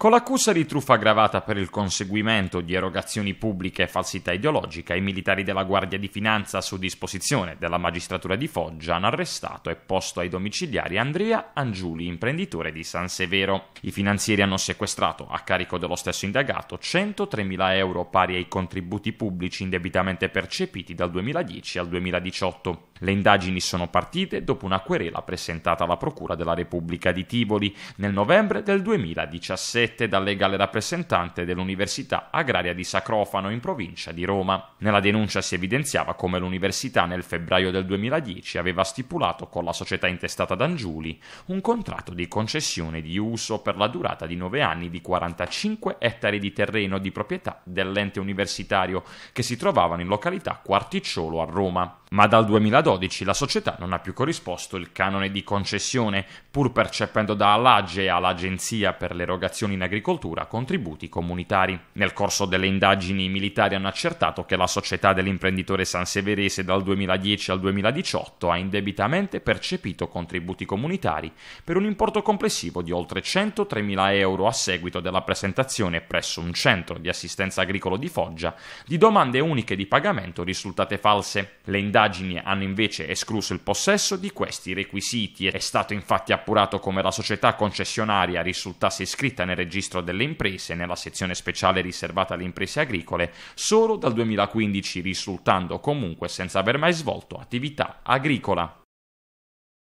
Con l'accusa di truffa aggravata per il conseguimento di erogazioni pubbliche e falsità ideologica, i militari della Guardia di Finanza, su disposizione della magistratura di Foggia, hanno arrestato e posto ai domiciliari Andrea Angiuli, imprenditore di San Severo. I finanzieri hanno sequestrato, a carico dello stesso indagato, 103.000 euro pari ai contributi pubblici indebitamente percepiti dal 2010 al 2018. Le indagini sono partite dopo una querela presentata alla Procura della Repubblica di Tivoli nel novembre del 2017 dirette dal legale rappresentante dell'Università Agraria di Sacrofano in provincia di Roma. Nella denuncia si evidenziava come l'università nel febbraio del 2010 aveva stipulato con la società intestata ad Angiuli un contratto di concessione di uso per la durata di 9 anni di 45 ettari di terreno di proprietà dell'ente universitario che si trovavano in località Quarticciolo a Roma. Ma dal 2012 la società non ha più corrisposto il canone di concessione, pur percependo da Allage e all'Agenzia per l'erogazione in agricoltura contributi comunitari. Nel corso delle indagini i militari hanno accertato che la società dell'imprenditore sanseverese dal 2010 al 2018 ha indebitamente percepito contributi comunitari per un importo complessivo di oltre 103.000 euro a seguito della presentazione presso un centro di assistenza agricolo di Foggia di domande uniche di pagamento risultate false. Le indagini hanno invece escluso il possesso di questi requisiti. È stato infatti appurato come la società concessionaria risultasse iscritta nel registro delle imprese nella sezione speciale riservata alle imprese agricole solo dal 2015, risultando comunque senza aver mai svolto attività agricola.